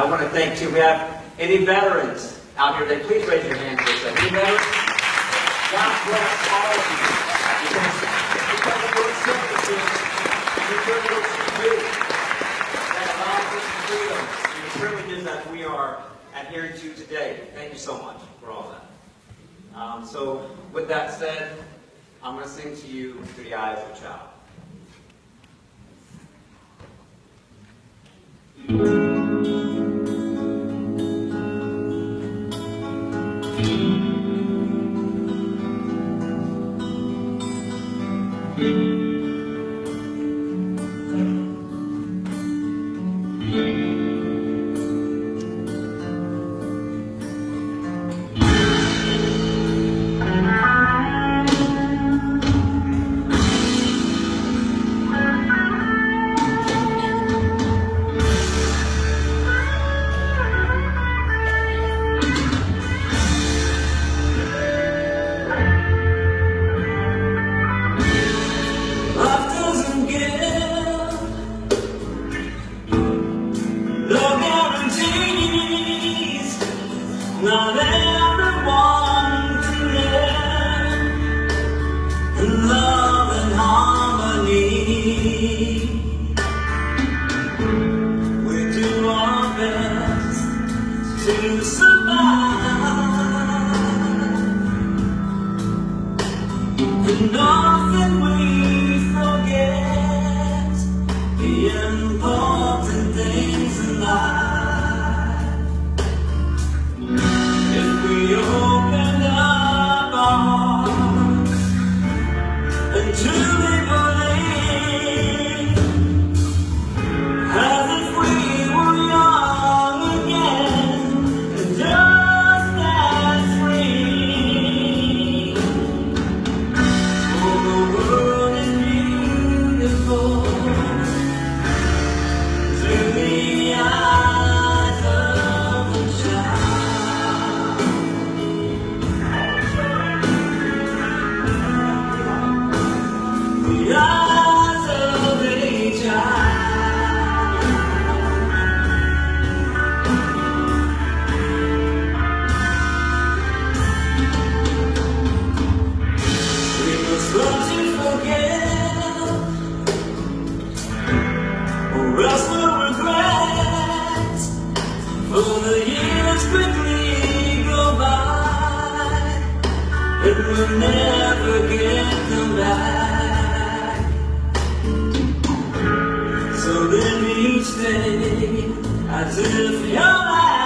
I want to thank too, we have any veterans out here today, please raise your hand for a. Any veterans? God bless all of you. Because, because of your services, the privilege you do, that allows us the freedom the privileges that we are adhering to today. Thank you so much for all that. Um, so, with that said, I'm going to sing to you through the eyes of a child. Life Not everyone can live in love and harmony. We do our best to survive. And we'll never get them back. So live each day as if your last.